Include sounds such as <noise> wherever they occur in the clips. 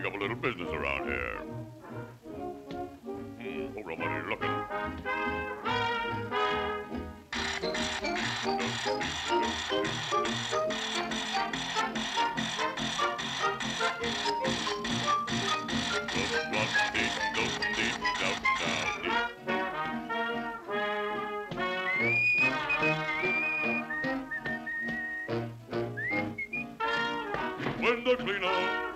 building up a little business around here. Hmm, nobody's looking. When the cleaner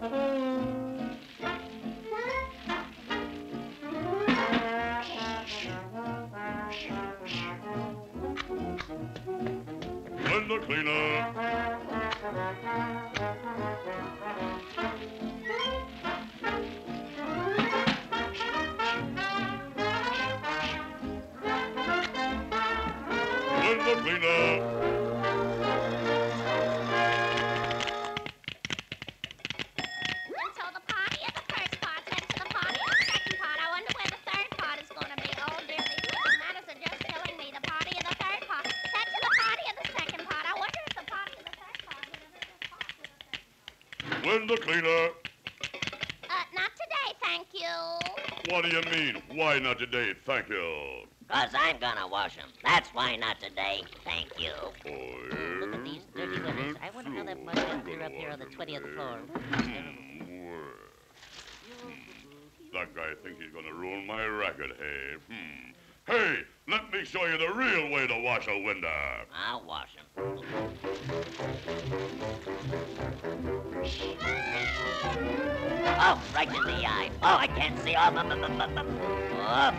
when cleaner. cleaner Cleaner. Third Window cleaner. Uh, not today, thank you. What do you mean? Why not today? Thank you. Cause I'm gonna wash 'em. That's why not today. Thank you. Oh, Look at these dirty windows. I wonder how that mud got clear up here on the 20th floor. That guy thinks he's gonna ruin my racket, hey? Hmm. Hey, let me show you the real way to wash a window. I'll wash 'em. Oh, right in the eye. Oh, I can't see. Oh, bu- bu- bu- bu- bu- oh.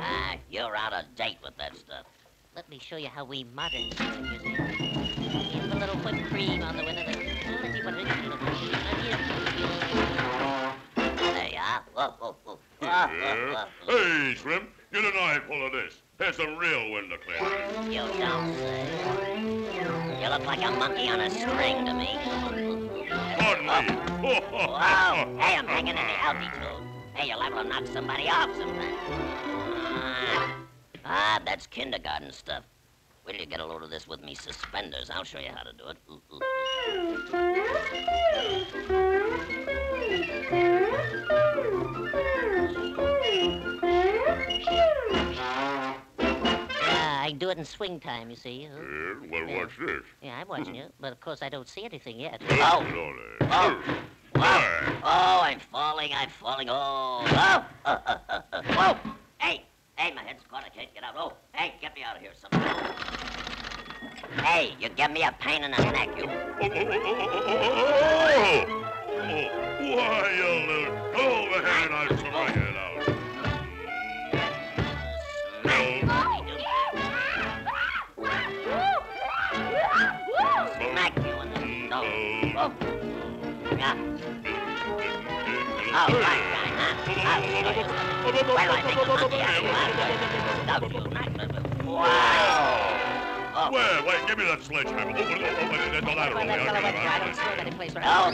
Ah, you're out of date with that stuff. Let me show you how we modern fix it, you see. Here's a little whipped cream on the window. Let's see what it is. There you are. Whoa, whoa, whoa. Whoa, Yeah. whoa, whoa. Hey, Shrimp, get an eyeful of this. Here's some real window cleaner. You don't say. You look like a monkey on a string to me. Pardon me. Whoa! Hey, I'm hanging in the altitude. Hey, you're liable to knock somebody off sometime. Ah, ah, that's kindergarten stuff. Wait till you get a load of this with me suspenders. I'll show you how to do it. Ooh, ooh, I do it in swing time, you see. Uh, Yeah, well, watch this. Yeah, I'm watching you, but of course I don't see anything yet. Oh. Oh. There. Oh, I'm falling, I'm falling. Oh, oh. <laughs> Whoa! Hey, hey, my head's caught. I can't get out. Oh, hey, get me out of here sometime. Hey, you give me a pain in the neck, you. <laughs> Wow! Wait, give me that sledgehammer. Oh,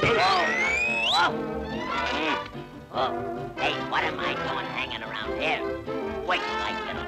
that's all. Oh, Hey, what am I doing hanging around here? Wait till I get on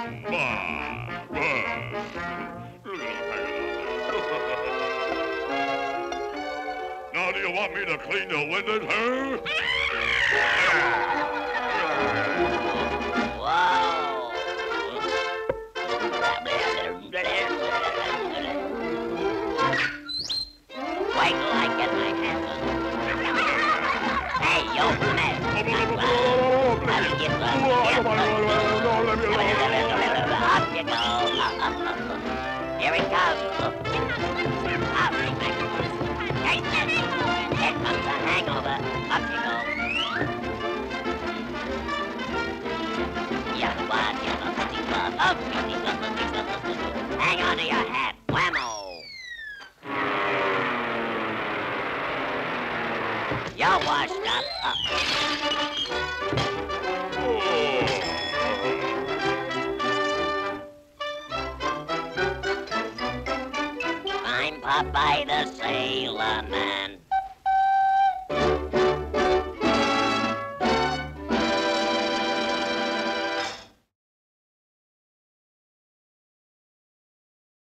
now, do you want me to clean your windows, huh? <laughs> Here it comes. Here comes the hangover. Up you go. Yeah, one, yeah, the. Up. Hang on to your hat. Whammo. You're washed up. Up. I'm the Man.